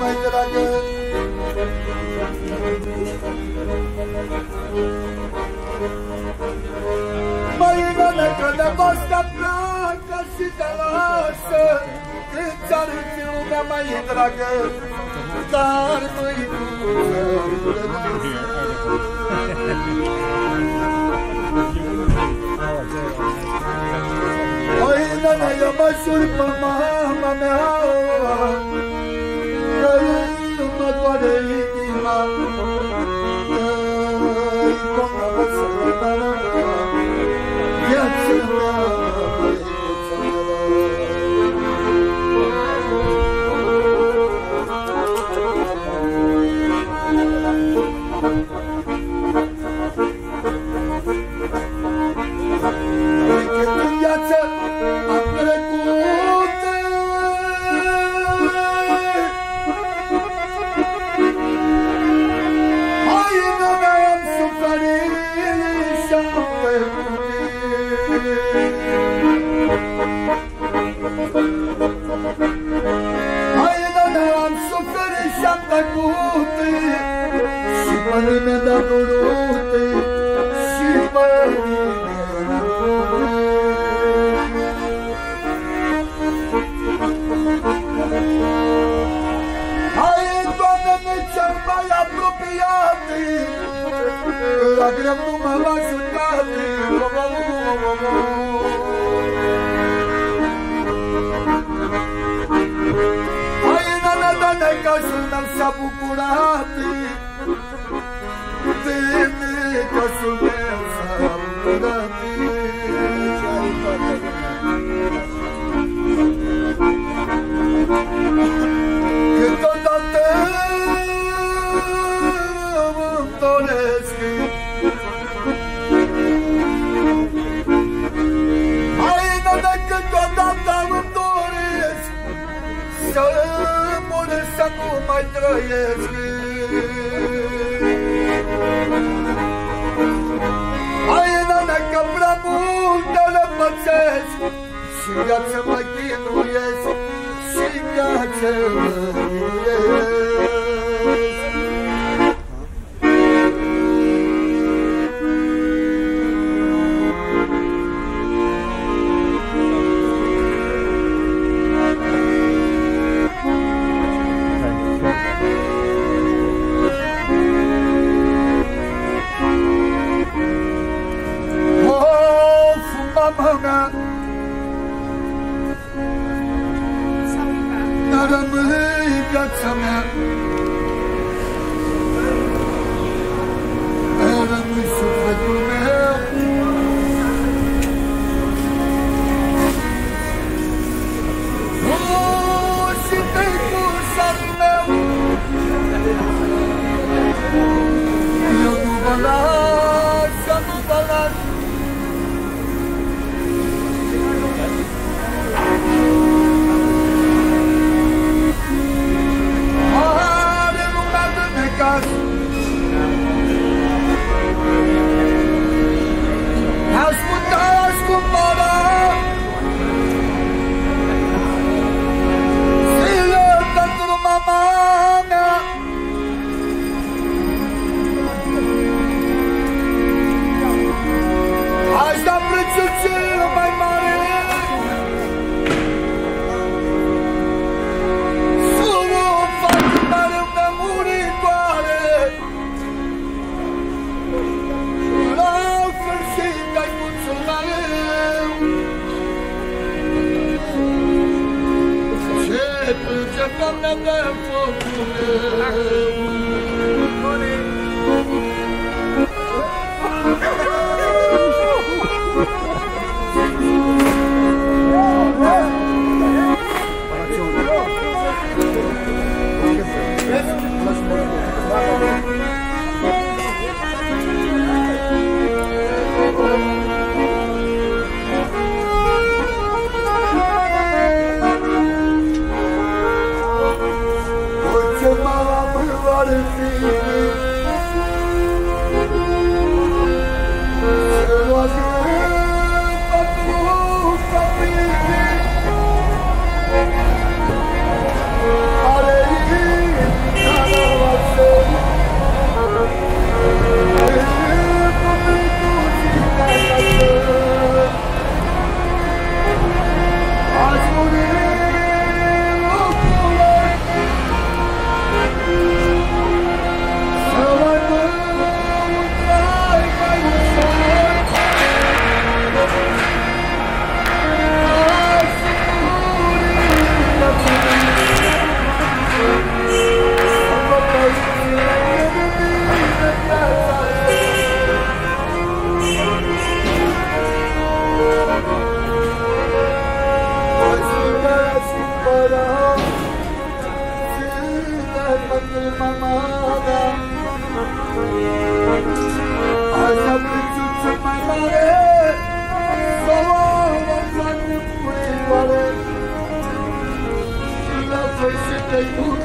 mai dragă Mai vede că nevasta pleacă și te lasă Când ți-ar fi lumea mai dragă Dar Măi, nana, eu mă jur pe mama Tchau. N-a durut Și pe nimeni n-a Hai, Doamne, ne cel Să mor să nu mai trăiesc Siyah çamakin uyes Siyah çamakin uyes Paramı hep yatsana Paramı sıfırma Yolu balar, yolu balar na nga footule vazanı puri vare La feşete yutsu